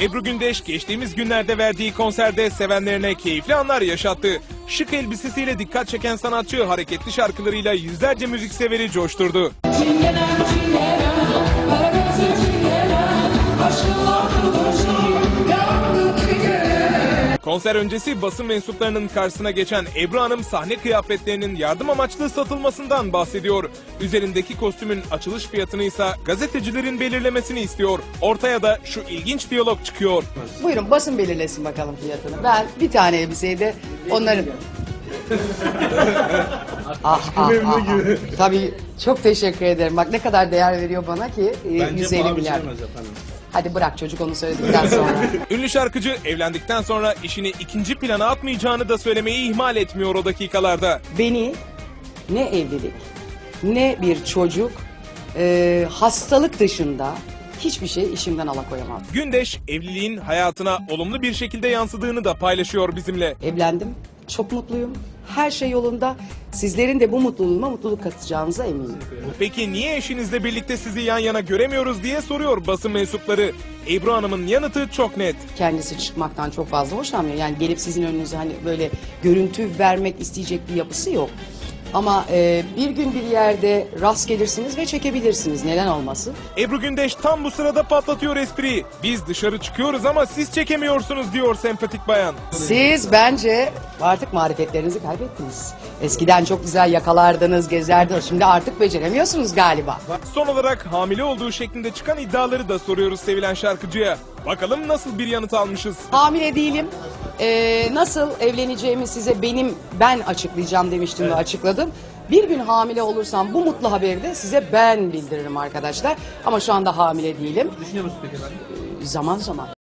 Ebru Gündeş geçtiğimiz günlerde verdiği konserde sevenlerine keyifli anlar yaşattı. Şık elbisesiyle dikkat çeken sanatçı hareketli şarkılarıyla yüzlerce müzikseveri coşturdu. Çingenem çingenem, Konser öncesi basın mensuplarının karşısına geçen Ebru Hanım sahne kıyafetlerinin yardım amaçlı satılmasından bahsediyor. Üzerindeki kostümün açılış fiyatını ise gazetecilerin belirlemesini istiyor. Ortaya da şu ilginç diyalog çıkıyor. Buyurun basın belirlesin bakalım fiyatını. Ben bir tane elbiseyi de onların... ah, ah, ah, ah. Tabii çok teşekkür ederim. Bak ne kadar değer veriyor bana ki e, 150 milyar. Hadi bırak çocuk onu söyledikten sonra. Ünlü şarkıcı evlendikten sonra işini ikinci plana atmayacağını da söylemeyi ihmal etmiyor o dakikalarda. Beni ne evlilik ne bir çocuk e, hastalık dışında hiçbir şey işimden alakoyamaz. Gündeş evliliğin hayatına olumlu bir şekilde yansıdığını da paylaşıyor bizimle. Evlendim. Çok mutluyum. Her şey yolunda. Sizlerin de bu mutluluğuma mutluluk katacağınıza eminim. Peki niye eşinizle birlikte sizi yan yana göremiyoruz diye soruyor basın mensupları. Ebru Hanım'ın yanıtı çok net. kendisi çıkmaktan çok fazla hoşlanmıyor. Yani gelip sizin önünüze hani böyle görüntü vermek isteyecek bir yapısı yok. Ama e, bir gün bir yerde rast gelirsiniz ve çekebilirsiniz. Neden olmasın? Ebru Gündeş tam bu sırada patlatıyor espriyi. Biz dışarı çıkıyoruz ama siz çekemiyorsunuz diyor sempatik bayan. Siz bence artık marifetlerinizi kaybettiniz. Eskiden çok güzel yakalardınız, gezerdiniz. Şimdi artık beceremiyorsunuz galiba. Son olarak hamile olduğu şeklinde çıkan iddiaları da soruyoruz sevilen şarkıcıya. Bakalım nasıl bir yanıt almışız. Hamile değilim. Ee, nasıl evleneceğimi size benim ben açıklayacağım demiştim ve açıkladım. Bir gün hamile olursam bu mutlu haberi de size ben bildiririm arkadaşlar. Ama şu anda hamile değilim. Düşünüyor musunuz peki Zaman zaman.